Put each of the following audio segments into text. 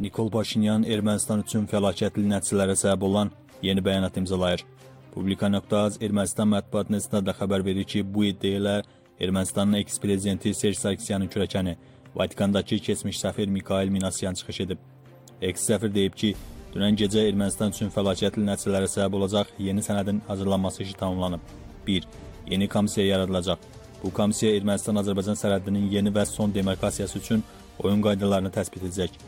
Nikol Paşinyan Ermənistan üçün fəlakətli nəticələrə səbəb olan yeni bəyanat imzalayır. Publika.az Ermənistan mətbuat nəzdində xəbər verir ki, bu iddia ilə Ermənistanın eks-prezidenti Serj Sarkisyanın kürəkəni Vatikandakı keçmiş səfir Mikhail Minasyan çıxış edib. Eks-səfir deyib ki, dünən gecə Ermənistan üçün fəlakətli nəticələrə səbəb olacaq yeni sənədin hazırlanması işi tamamlanıb. 1. Yeni komissiya yaradılacaq. Bu komissiya Ermənistan-Azərbaycan sərhədinin yeni və son demarkasiyası üçün oyun qaydalarını təsbit edəcək.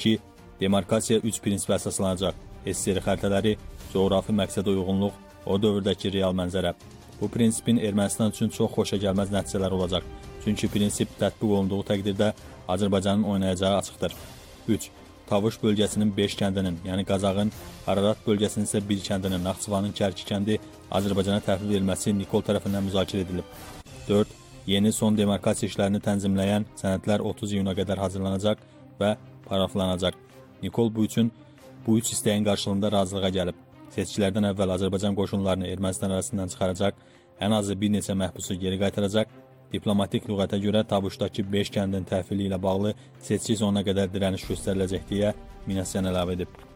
2. Demarkasiya 3 prinsipə əsaslanacaq. SSR xəritələri, coğrafi məqsədə uyğunluq, o dövrdəki real mənzərə. Bu prinsipin Ermənistan üçün çox xoşagəlməz nəticələri olacaq. Çünki prinsip tətbiq olunduğu təqdirdə Azərbaycanın oynayacağı açıqdır. 3. Tavuş bölgəsinin 5 kəndinin, yəni Qazağın, Ararat bölgəsinin isə 1 kəndinin, Naxçıvanın Kərki kəndi Azərbaycana təhvil verilməsi Nikol tərəfindən müzakirə edilib. 4. Yeni son demarkasiya işlərini tənzimləyən sənədlər 30 iyuna qədər hazırlanacaq və paraflanacaq. Nikol bu üçün bu üç istəyin qarşılığında razılığa gəlib. Seçkilərdən əvvəl Azərbaycan qoşunlarını Ermənistan arasından çıxaracaq, ən azı bir neçə məhbusu geri qaytaracaq. Diplomatik lüğətə görə Tabuşdakı 5 kəndin təhvili ilə bağlı seçki sonuna qədər dirəniş göstəriləcək deyə Minasyan əlavə edib.